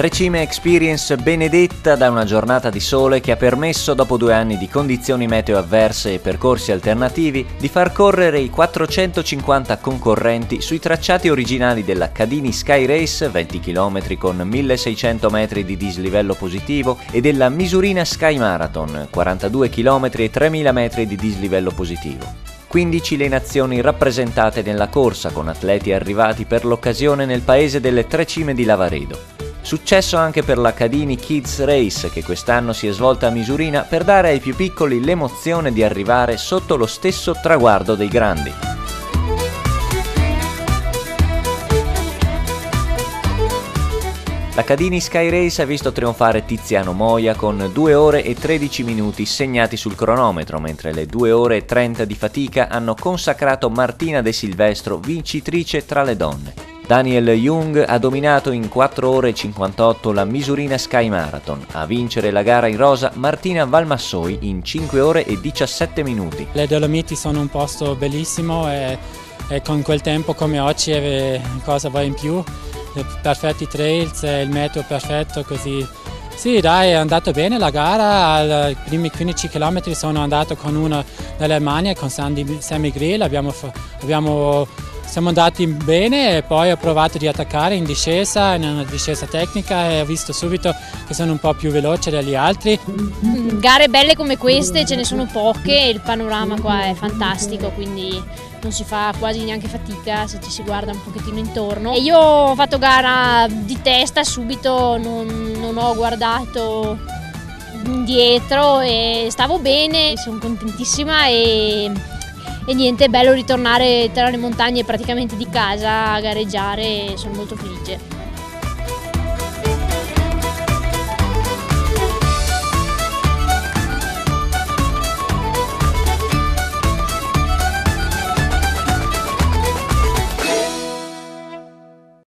Trecime Experience benedetta da una giornata di sole che ha permesso, dopo due anni di condizioni meteo avverse e percorsi alternativi, di far correre i 450 concorrenti sui tracciati originali della Cadini Sky Race, 20 km con 1600 metri di dislivello positivo, e della Misurina Sky Marathon, 42 km e 3000 metri di dislivello positivo. 15 le nazioni rappresentate nella corsa con atleti arrivati per l'occasione nel paese delle tre cime di Lavaredo. Successo anche per la Cadini Kids Race che quest'anno si è svolta a Misurina per dare ai più piccoli l'emozione di arrivare sotto lo stesso traguardo dei grandi. La Cadini Sky Race ha visto trionfare Tiziano Moia con 2 ore e 13 minuti segnati sul cronometro, mentre le 2 ore e 30 di fatica hanno consacrato Martina De Silvestro vincitrice tra le donne. Daniel Jung ha dominato in 4 ore e 58 la Misurina Sky Marathon. A vincere la gara in rosa Martina Valmassoi in 5 ore e 17 minuti. Le Dolomiti sono un posto bellissimo e, e con quel tempo come oggi è cosa va in più. I perfetti trails, il meteo perfetto così sì, dai, è andato bene la gara, ai primi 15 km sono andato con una delle mani, con Sammy Grill, abbiamo, abbiamo siamo andati bene e poi ho provato di attaccare in discesa, in una discesa tecnica e ho visto subito che sono un po' più veloce degli altri. Gare belle come queste ce ne sono poche e il panorama qua è fantastico, quindi non si fa quasi neanche fatica se ci si guarda un pochettino intorno. E io ho fatto gara di testa subito, non, non ho guardato indietro e stavo bene, sono contentissima e e niente, è bello ritornare tra le montagne praticamente di casa a gareggiare, sono molto felice.